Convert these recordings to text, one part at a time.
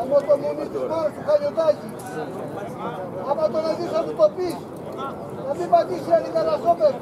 Άμα το μουνί του μόνος του Χαλιωτάκη. Άμα τον αδείς θα του το πεις. Να μην πατήσει αν είναι ένα στόπερ.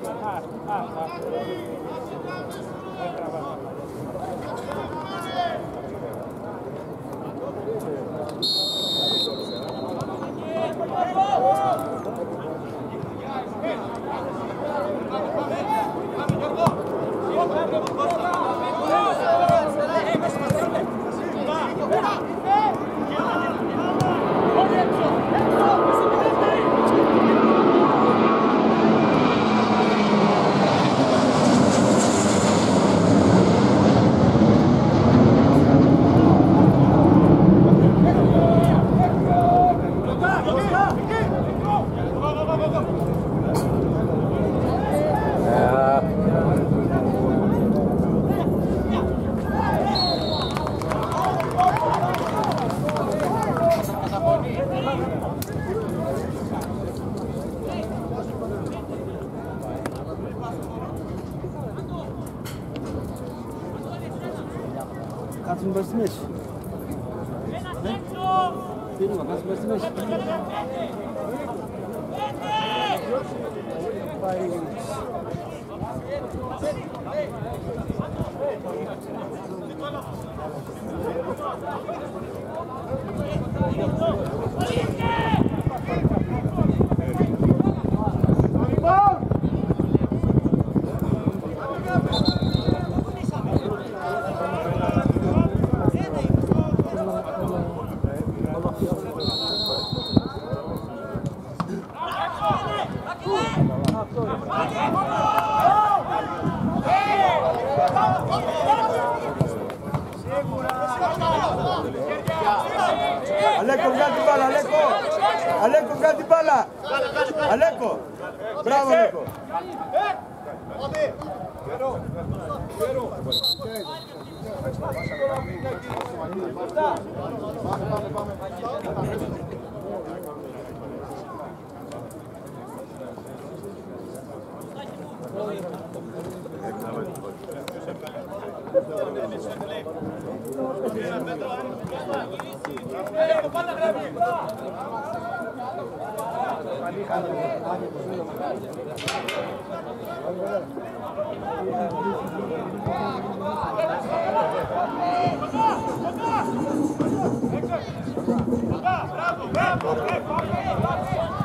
Kaçın başını eş. Değil mi? Kaçın başını eş. Bayrağı Αλέκο, βγάλει την μπάλα, Αλέκο. Αλέκο, βγάλει την μπάλα. Αλέκο. Μπράβο, Αλέκο.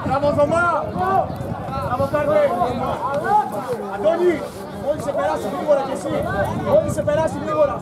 Μπράβο Θωμά! Μπράβο Κάρτε! Αντώνη, μόλις σε περάσει γρήγορα κι εσύ. Μόλις σε περάσει γρήγορα.